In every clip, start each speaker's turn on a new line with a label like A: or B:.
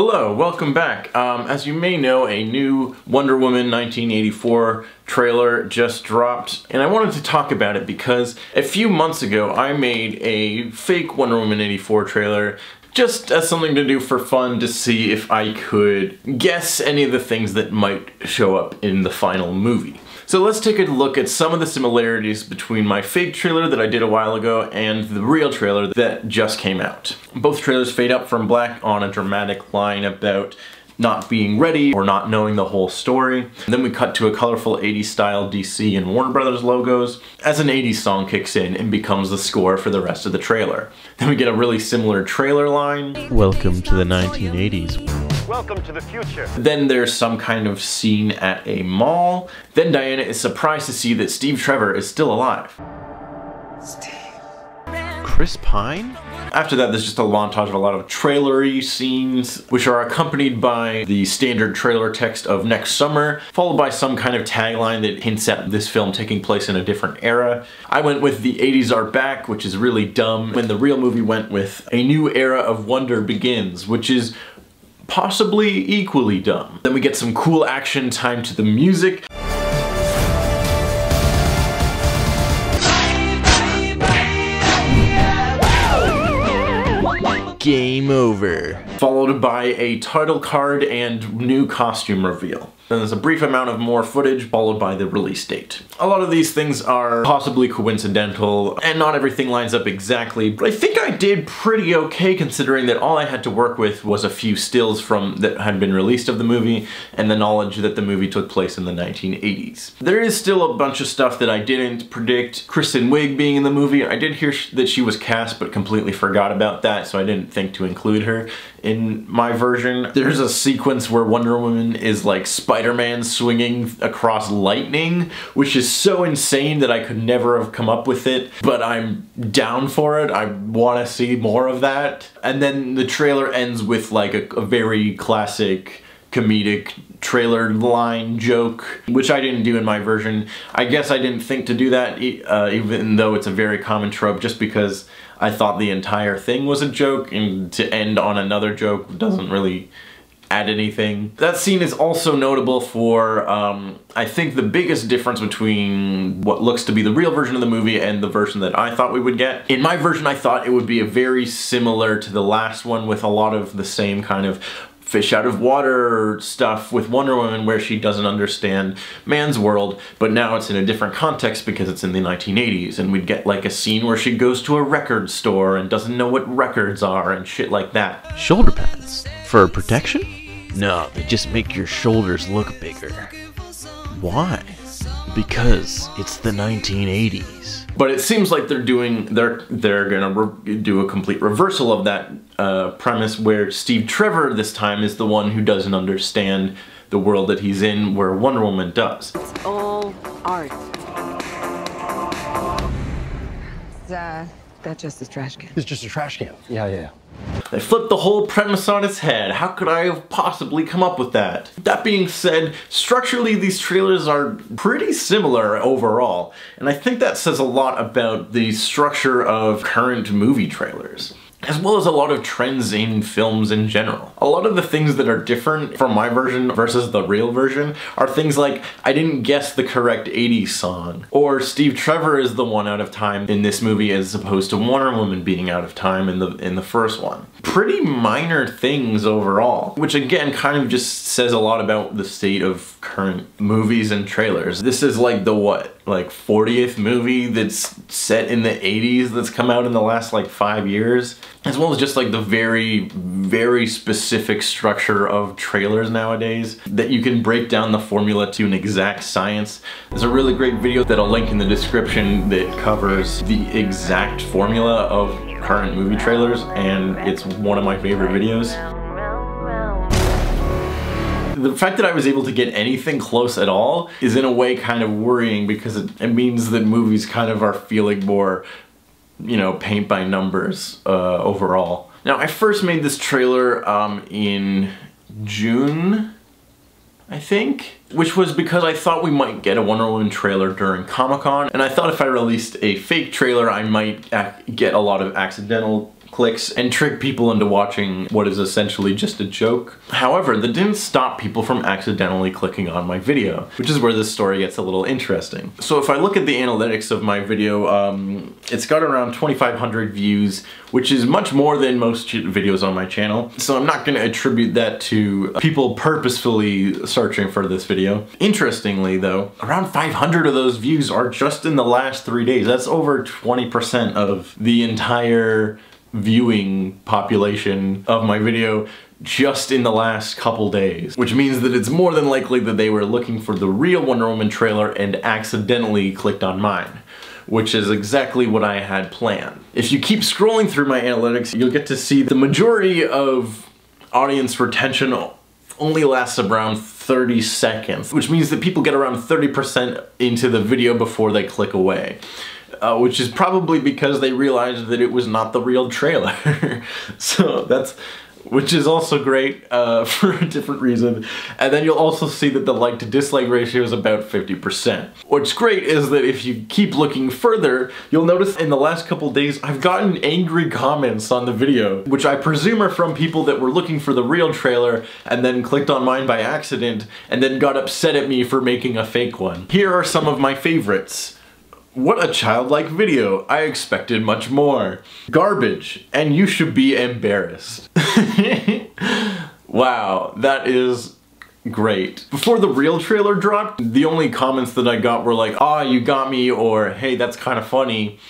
A: Hello, welcome back. Um, as you may know, a new Wonder Woman 1984 trailer just dropped, and I wanted to talk about it because a few months ago I made a fake Wonder Woman 84 trailer just as something to do for fun to see if I could guess any of the things that might show up in the final movie. So let's take a look at some of the similarities between my fake trailer that I did a while ago and the real trailer that just came out. Both trailers fade up from black on a dramatic line about not being ready or not knowing the whole story. And then we cut to a colorful 80s style DC and Warner Brothers logos as an 80s song kicks in and becomes the score for the rest of the trailer. Then we get a really similar trailer line.
B: Welcome to the 1980s.
C: Welcome to the future.
A: Then there's some kind of scene at a mall. Then Diana is surprised to see that Steve Trevor is still alive. Steve.
B: Chris Pine?
A: After that, there's just a montage of a lot of trailery scenes, which are accompanied by the standard trailer text of next summer, followed by some kind of tagline that hints at this film taking place in a different era. I went with the 80s are back, which is really dumb, when the real movie went with a new era of wonder begins, which is possibly equally dumb. Then we get some cool action time to the music.
B: Game over.
A: Followed by a title card and new costume reveal. Then there's a brief amount of more footage followed by the release date. A lot of these things are possibly coincidental and not everything lines up exactly, but I think I did pretty okay considering that all I had to work with was a few stills from that had been released of the movie and the knowledge that the movie took place in the 1980s. There is still a bunch of stuff that I didn't predict. Kristen Wiig being in the movie, I did hear that she was cast but completely forgot about that so I didn't think to include her in my version. There's a sequence where Wonder Woman is like Spider-Man swinging across lightning, which is so insane that I could never have come up with it, but I'm down for it. I want to see more of that. And then the trailer ends with like a, a very classic comedic trailer line joke, which I didn't do in my version. I guess I didn't think to do that, uh, even though it's a very common trope, just because I thought the entire thing was a joke, and to end on another joke doesn't really add anything. That scene is also notable for, um, I think, the biggest difference between what looks to be the real version of the movie and the version that I thought we would get. In my version, I thought it would be a very similar to the last one with a lot of the same kind of fish out of water stuff with Wonder Woman where she doesn't understand man's world, but now it's in a different context because it's in the 1980s and we'd get like a scene where she goes to a record store and doesn't know what records are and shit like that.
B: Shoulder pads. For protection? No, they just make your shoulders look bigger. Why? Because it's the 1980s.
A: But it seems like they're doing they're they're gonna do a complete reversal of that uh, premise where Steve Trevor this time is the one who doesn't understand the world that he's in, where Wonder Woman does.
D: It's all art. Uh, that's just a trash can.
E: It's just a trash can. Yeah, yeah.
A: They flipped the whole premise on its head. How could I have possibly come up with that? That being said, structurally these trailers are pretty similar overall, and I think that says a lot about the structure of current movie trailers as well as a lot of trends in films in general. A lot of the things that are different from my version versus the real version are things like I didn't guess the correct 80s song, or Steve Trevor is the one out of time in this movie as opposed to Wonder Woman being out of time in the in the first one. Pretty minor things overall, which again kind of just says a lot about the state of current movies and trailers. This is like the what? Like 40th movie that's set in the 80s that's come out in the last like five years as well as just like the very, very specific structure of trailers nowadays that you can break down the formula to an exact science. There's a really great video that I'll link in the description that covers the exact formula of current movie trailers and it's one of my favorite videos the fact that I was able to get anything close at all is in a way kind of worrying because it, it means that movies kind of are feeling more you know, paint by numbers uh, overall. Now, I first made this trailer um, in June, I think, which was because I thought we might get a Wonder Woman trailer during Comic Con, and I thought if I released a fake trailer, I might get a lot of accidental clicks and trick people into watching what is essentially just a joke. However, that didn't stop people from accidentally clicking on my video, which is where this story gets a little interesting. So if I look at the analytics of my video, um, it's got around 2,500 views, which is much more than most videos on my channel. So I'm not gonna attribute that to people purposefully searching for this video. Interestingly though, around 500 of those views are just in the last three days. That's over 20% of the entire viewing population of my video just in the last couple days, which means that it's more than likely that they were looking for the real Wonder Woman trailer and accidentally clicked on mine which is exactly what I had planned. If you keep scrolling through my analytics, you'll get to see the majority of audience retention only lasts around 30 seconds, which means that people get around 30% into the video before they click away. Uh, which is probably because they realized that it was not the real trailer. so that's which is also great uh, for a different reason. And then you'll also see that the like to dislike ratio is about 50%. What's great is that if you keep looking further, you'll notice in the last couple days I've gotten angry comments on the video, which I presume are from people that were looking for the real trailer and then clicked on mine by accident and then got upset at me for making a fake one. Here are some of my favorites. What a childlike video. I expected much more. Garbage, and you should be embarrassed. wow, that is great. Before the real trailer dropped, the only comments that I got were like, ah, oh, you got me, or hey, that's kind of funny.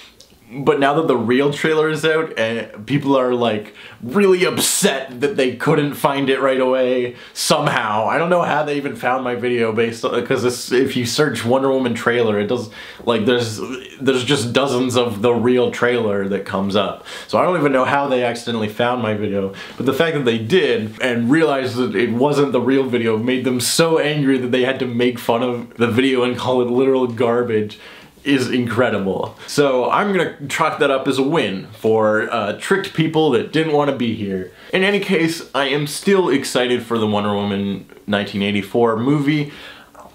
A: But now that the real trailer is out, and people are like really upset that they couldn't find it right away somehow. I don't know how they even found my video based on because if you search Wonder Woman trailer, it does like there's there's just dozens of the real trailer that comes up. So I don't even know how they accidentally found my video. But the fact that they did and realized that it wasn't the real video made them so angry that they had to make fun of the video and call it literal garbage is incredible. So I'm gonna chalk that up as a win for uh, tricked people that didn't want to be here. In any case, I am still excited for the Wonder Woman 1984 movie.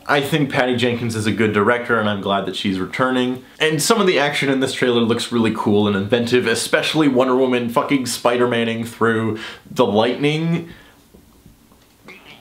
A: I think Patty Jenkins is a good director and I'm glad that she's returning. And some of the action in this trailer looks really cool and inventive, especially Wonder Woman fucking Spider-Maning through the lightning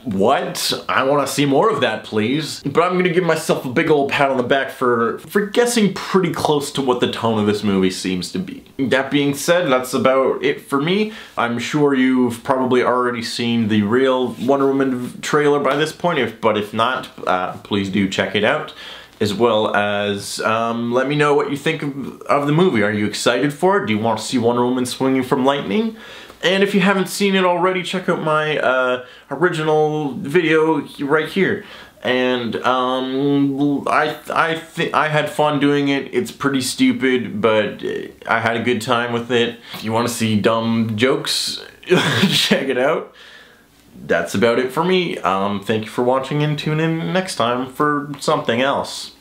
A: what? I want to see more of that, please. But I'm gonna give myself a big old pat on the back for, for guessing pretty close to what the tone of this movie seems to be. That being said, that's about it for me. I'm sure you've probably already seen the real Wonder Woman trailer by this point, if, but if not, uh, please do check it out as well as um, let me know what you think of, of, the movie. Are you excited for it? Do you want to see Wonder Woman swinging from lightning? And if you haven't seen it already, check out my uh, original video right here. And um, I I think I had fun doing it. It's pretty stupid, but I had a good time with it. If you want to see dumb jokes, check it out. That's about it for me. Um, thank you for watching and tune in next time for something else.